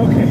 Okay.